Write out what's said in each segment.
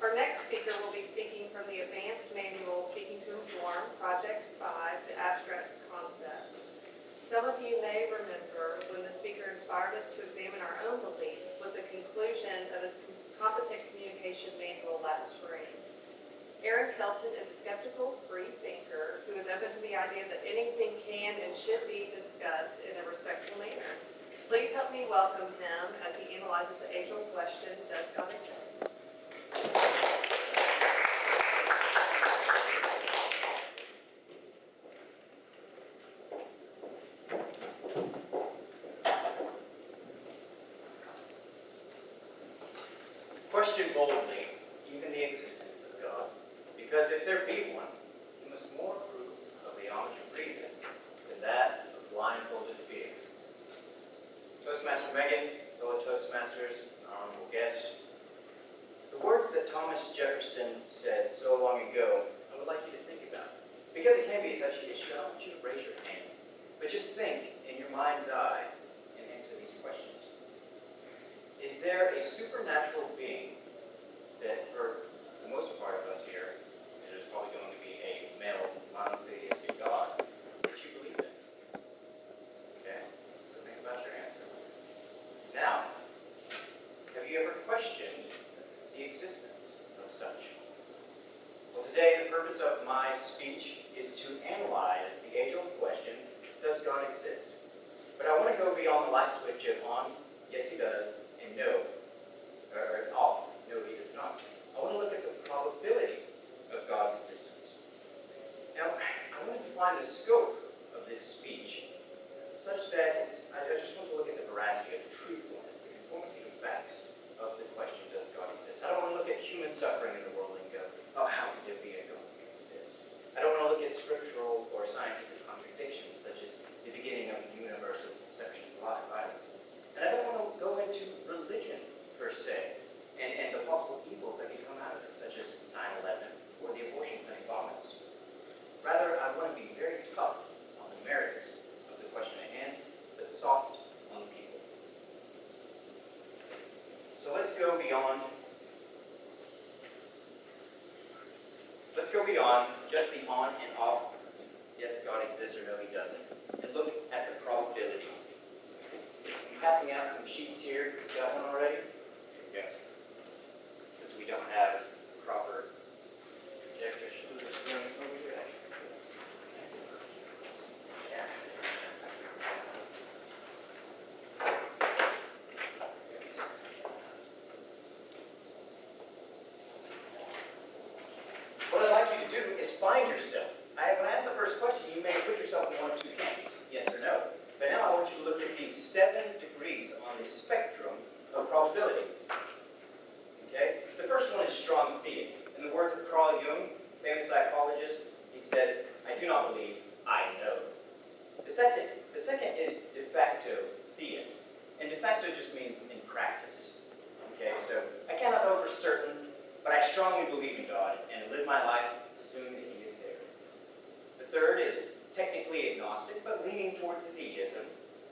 Our next speaker will be speaking from the Advanced Manual Speaking to Inform, Project 5, the abstract concept. Some of you may remember when the speaker inspired us to examine our own beliefs with the conclusion of his competent communication manual last spring. Aaron Kelton is a skeptical, free thinker who is open to the idea that anything can and should be discussed in a respectful manner. Please help me welcome him as he analyzes the age-old question, does God exist? Question boldly even the existence of God, because if there be one, he must more approve of the homage of reason than that of blindfolded fear. Toastmaster Megan, fellow Toastmasters, honorable guests, the words that Thomas Jefferson said so long ago, I would like you to think about. Because it can be a touchy issue, I want you to raise your hand, but just think in your mind's eye and answer these questions. Is there a supernatural being that for the most part of us here, there's probably going to be a male monotheistic God that you believe in? Okay, so think about your answer. Now, have you ever questioned the existence of such? Well, today the purpose of my speech is to analyze the age-old question, does God exist? But I want to go beyond the light switch of on, yes he does, and no, or off, no he does not. I want to look at the probability of God's existence. Now, I want to define the scope of this speech such that it's, I I just want to look at the veracity, of the truthfulness, the conformity to facts of the question, does God exist? I don't want to look at human suffering in the world and go, oh, how could there be a God because of this? I don't want to look at scriptural or scientific contradictions, such as the beginning of the universal conception of life either. And I don't want to go into religion per se and, and the possible evils that can come out of it, such as 9-11 or the abortion clinic bombings. Rather, I want to be very tough on the merits of the question at hand, but soft on the people. So let's go beyond. Let's go beyond just the on and off. Yes, God exists or no, He doesn't. And look at the probability. I'm passing out some sheets here. Got one already? Yes. Since we don't have proper projectors. Yeah. What I'd like you to do is find yourself. I, when I ask the first question, you may put yourself in one of two camps, yes or no. But now I want you to look at these seven degrees on the spectrum of probability. Okay? The first one is strong theist. In the words of Carl Jung, famous psychologist, he says, I do not believe, I know. The second, the second is de facto theist. And de facto just means in practice. Okay, so I cannot know for certain, but I strongly believe in God and live my life assuming that He is there. The third is technically agnostic, but leaning toward theism.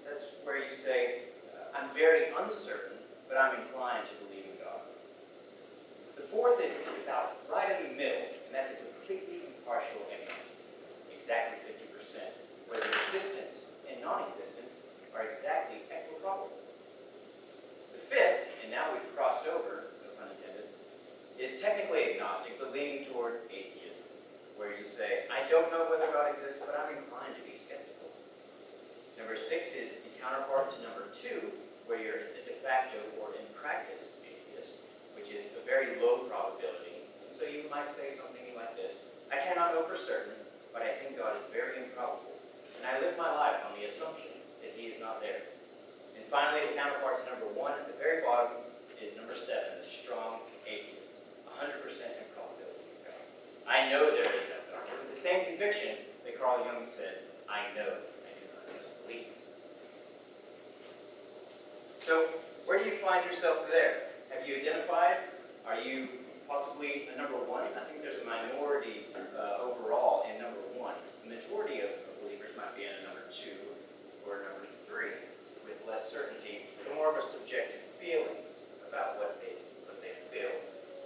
That's where you say, uh, I'm uncertain, but I'm inclined to believe in God. The fourth is, is about right in the middle, and that's a completely impartial agnostic, exactly 50%, where the existence and non-existence are exactly equiprobable. The fifth, and now we've crossed over, no pun intended, is technically agnostic, but leaning toward atheism, where you say, I don't know whether God exists, but I'm inclined to be skeptical. Number six is the counterpart to number two, where you're a de facto or in practice atheist, which is a very low probability. And so you might say something like this, I cannot know for certain, but I think God is very improbable. And I live my life on the assumption that He is not there. And finally, the counterpart to number one at the very bottom is number seven, the strong atheism. 100% improbability of God. I know there is no God. With the same conviction that Carl Jung said, I know, I do not just believe. So, where do you find yourself there? Have you identified? Are you possibly a number one? I think there's a minority uh, overall in number one. The majority of believers might be in a number two or a number three with less certainty, but more of a subjective feeling about what they, what they feel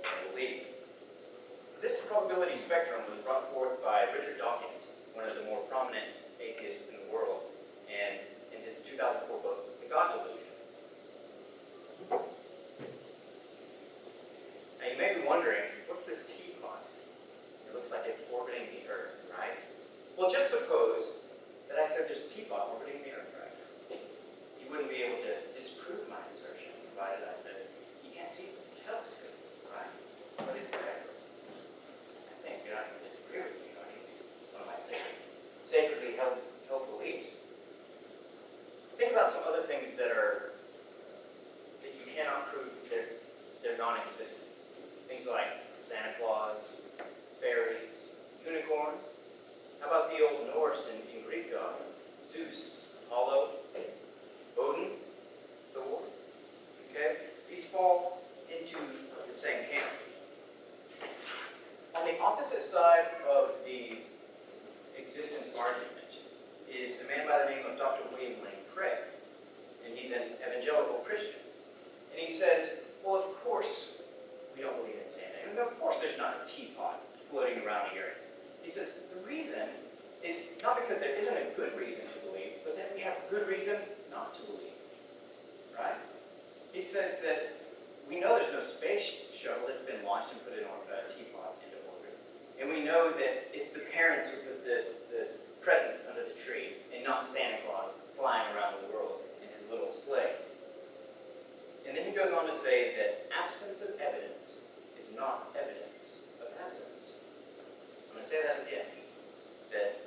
and believe. probability spectrum was brought forth by Richard Dawkins, one of the more prominent atheists in the world, and in his 2004 book, The God Delusion. Now you may be wondering, what's this teapot? It looks like it's orbiting the Earth, right? Well, just suppose that I said there's a teapot orbiting the Earth right now. You wouldn't be able to disprove my assertion, provided I said you can't see it with a telescope, right? But it's there. I think you're not going to disagree with me, are you? It's one of my sacred, sacredly held, held beliefs. Think about some other things that are, that you cannot prove their, their non-existence. Things like Santa Claus, fairies, unicorns. How about the Old Norse and, and Greek gods? Zeus, Apollo, Odin, Thor. Okay? These fall into the same camp. On the opposite side of the existence argument is a man by the name of Dr. William Lane Craig. And he's an evangelical Christian. And he says, well, of course we don't believe in Santa. And of course there's not a teapot floating around the earth. He says, the reason is not because there isn't a good reason to believe, but that we have good reason not to believe. Right? He says that we know there's no space shuttle that's been launched and put in orbit, a teapot into orbit. And we know that it's the parents who put the, the presents under the tree and not Santa Claus flying around the world in his little sleigh. And then he goes on to say that absence of evidence not evidence of absence. I'm going to say that again. That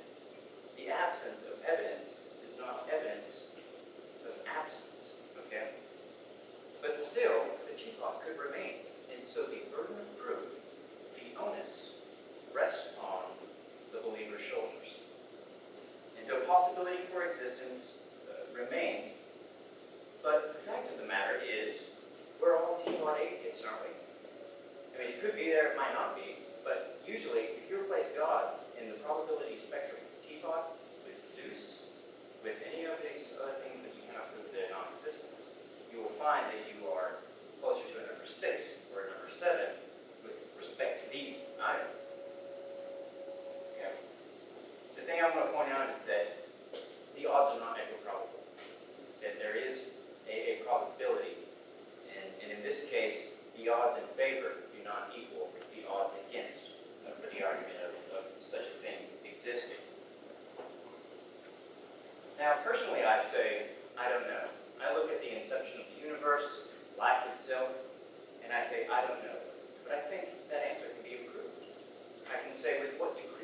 the absence of evidence is not evidence of absence. Okay? But still, the teapot could remain. And so the burden of proof, the onus, rests on the believer's shoulders. And so possibility for existence uh, remains. But the fact of the matter is, we're all teapot atheists, aren't we? I mean, it could be there, it might not be. But usually, if you replace God in the probability spectrum with teapot, with Zeus, with any of these other things that you cannot prove their non-existence, you will find that you are closer to a number six or a number seven with respect to these items. Okay. The thing I want to point out is that the odds are not equiprobable. That there is a, a probability, and, and in this case, the odds in favor do not equal the odds against uh, for the argument of, of such a thing existing. Now, personally, I say, I don't know. I look at the inception of the universe, life itself, and I say, I don't know. But I think that answer can be improved. I can say with what degree